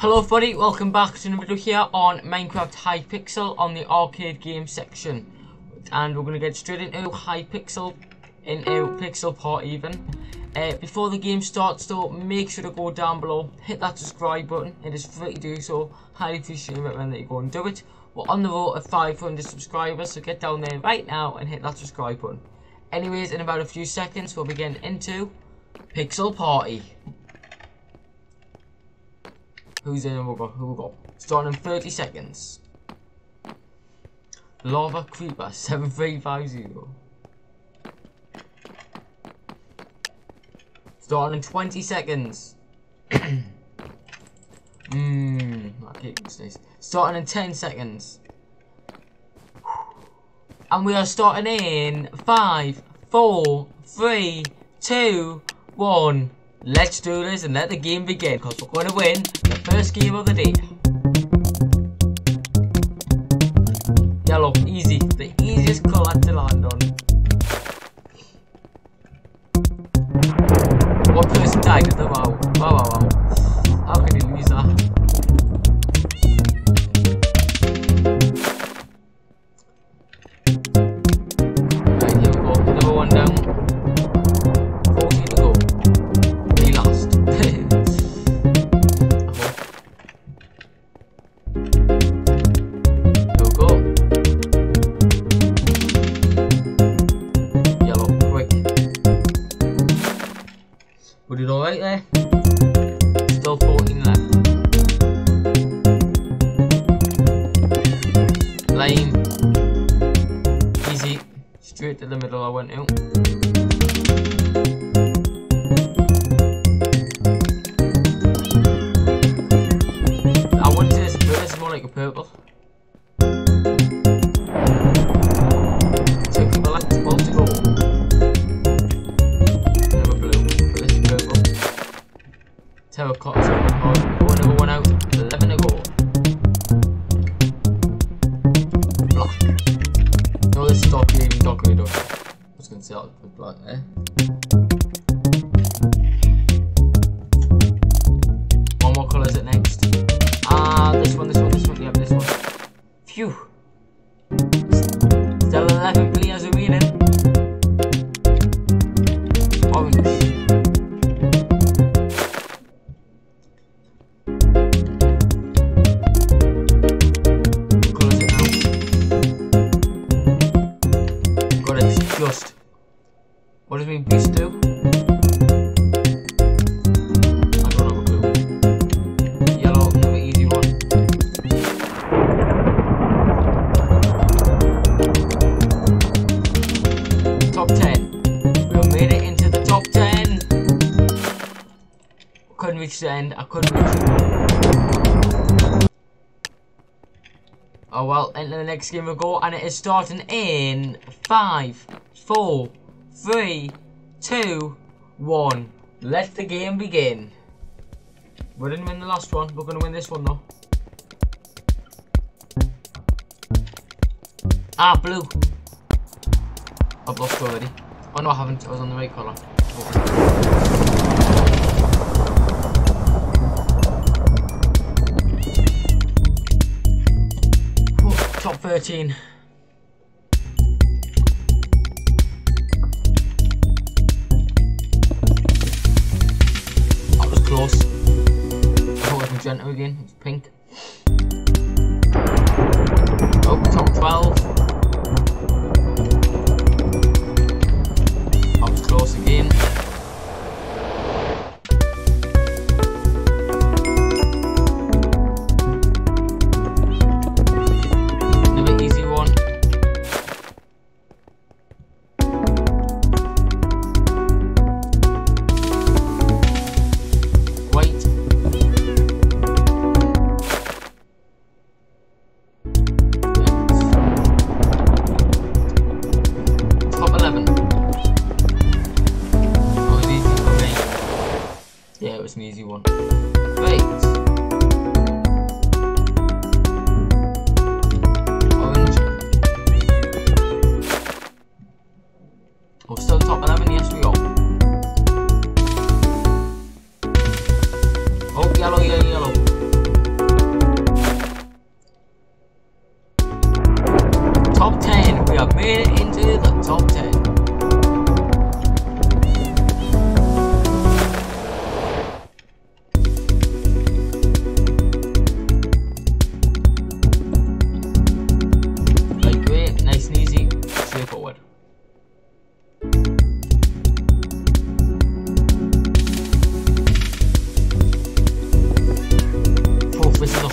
Hello everybody, welcome back to another video here on Minecraft Hypixel on the arcade game section. And we're going to get straight into Hypixel, into Pixel Party even. Uh, before the game starts though, make sure to go down below, hit that subscribe button, it is free to do so, highly appreciate it when you go and do it. We're on the road to 500 subscribers, so get down there right now and hit that subscribe button. Anyways, in about a few seconds, we'll be getting into Pixel Party. Who's in? Who will go? Starting in 30 seconds. Lava Creeper 7350. Starting in 20 seconds. Mmm, cake looks nice. Starting in 10 seconds. And we are starting in 5, 4, 3, 2, 1. Let's do this and let the game begin because we're going to win the first game of the day. Yellow, easy. The easiest colour to land on. What person died at the wow? Wow, wow, wow. Lame. Easy. Straight to the middle I went out. The end. I couldn't reach it. Oh well, into the next game we go, and it is starting in 5, 4, 3, 2, 1. Let the game begin. We didn't win the last one, we're gonna win this one though. Ah, blue. I've lost already. Oh no, I haven't. I was on the right colour. Whew, 13. That was close. I thought it was magenta again. It's pink. Oh, top 12.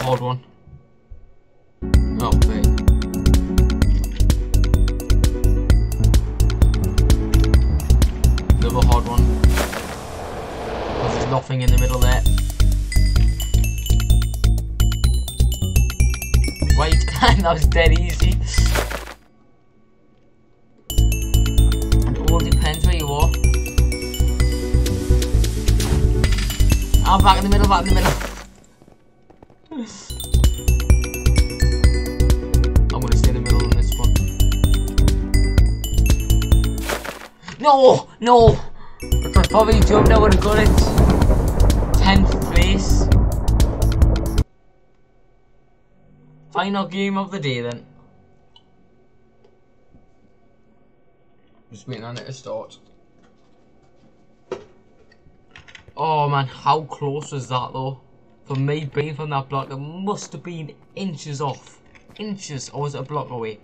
Hard one. Oh, wait. Another hard one. Because there's nothing in the middle there. Wait, that was dead easy. It all depends where you are. I'm back in the middle, back in the middle. No! No! Probably jumped, I would have got it. 10th place. Final game of the day then. Just waiting on it to start. Oh man, how close was that though? For me being from that block, it must have been inches off. Inches, or was it a block away?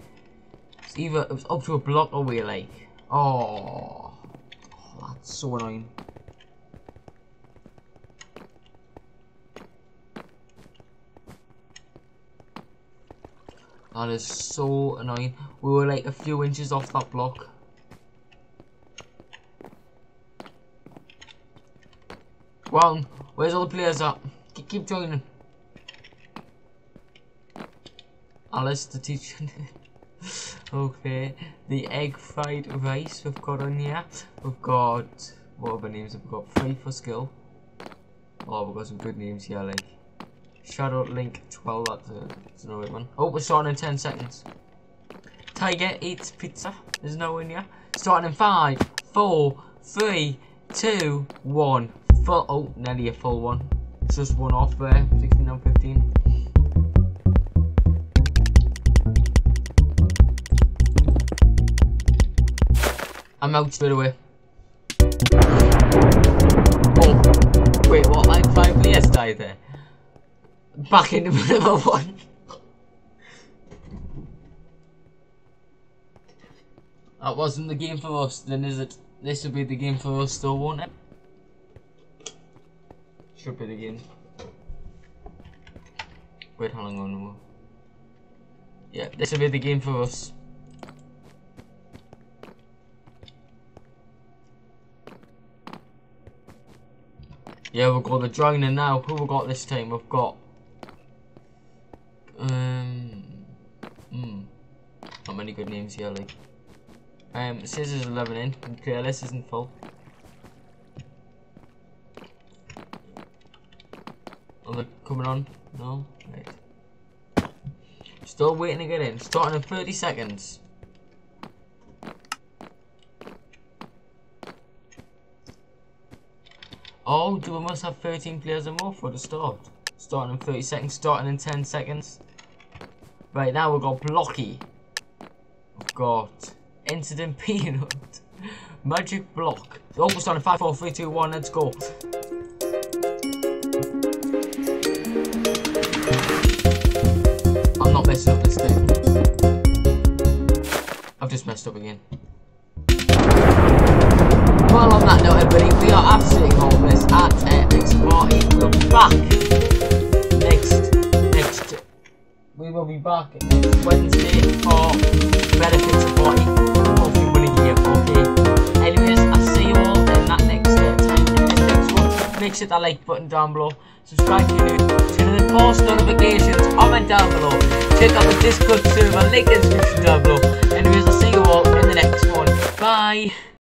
It's either, it was up to a block away like. Oh, that's so annoying. That is so annoying. We were like a few inches off that block. Well, where's all the players at? Keep, keep joining. Alice, the teacher. okay, the egg fried rice we've got on here. We've got, what other names have we got? Free for skill. Oh, we've got some good names here, like Shadow Link 12, that's, a, that's another one. Oh, we're starting in 10 seconds. Tiger eats pizza. There's no one here. Starting in 5, 4, 3, 2, 1. Full, oh, nearly a full one. Just one off there. 16 and 15. I'm out straight away. Oh, wait, what? Like five players died there. Back in the middle of one. That wasn't the game for us, then is it? This will be the game for us still, won't it? Should be the game. Wait, how long on? Yeah, this will be the game for us. Yeah, we've got the drone now. Who we got this time? We've got um hmm. Not many good names here, like. Um Scissors 11 in, okay, this isn't full. Are they coming on? No? Right. Still waiting to get in. Starting in 30 seconds. Oh, do we must have 13 players or more for the start? Starting in 30 seconds, starting in 10 seconds. Right, now we've got Blocky. We've got Incident Peanut. Magic Block. Oh, we're starting 5, 4, 3, 2, 1, let's go. I'm not messing up this game. I've just messed up again. Note, everybody, we are absolutely hopeless at Epic Party. We'll be back next, next, we will be back next Wednesday for Benefits Party. Hopefully winning here, okay. Anyways, I'll see you all in that next uh, time, in this next one. Make sure that like button down below. Subscribe if you're new. Turn on the post notifications, comment down below. Check out the Discord server, link in the description down below. Anyways, I'll see you all in the next one. Bye.